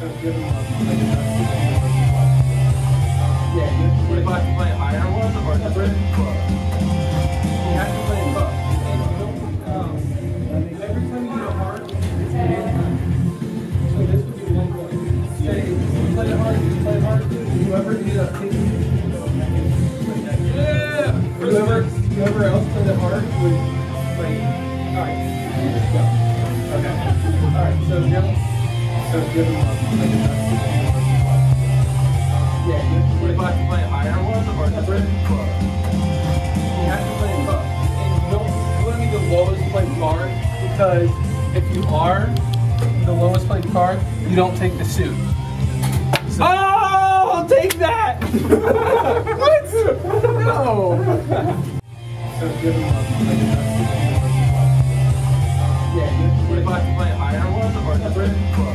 Yeah, have to play higher You have to play whoever up Yeah! Whoever, whoever else played the heart would play. Alright, let's go. Yeah, you have to play play higher one or different? You have to play. And you want to be the lowest played card because if you are the lowest played card, you don't take the suit. Oh, I'll take that! what? No! Yeah, you have to play play higher ones or different?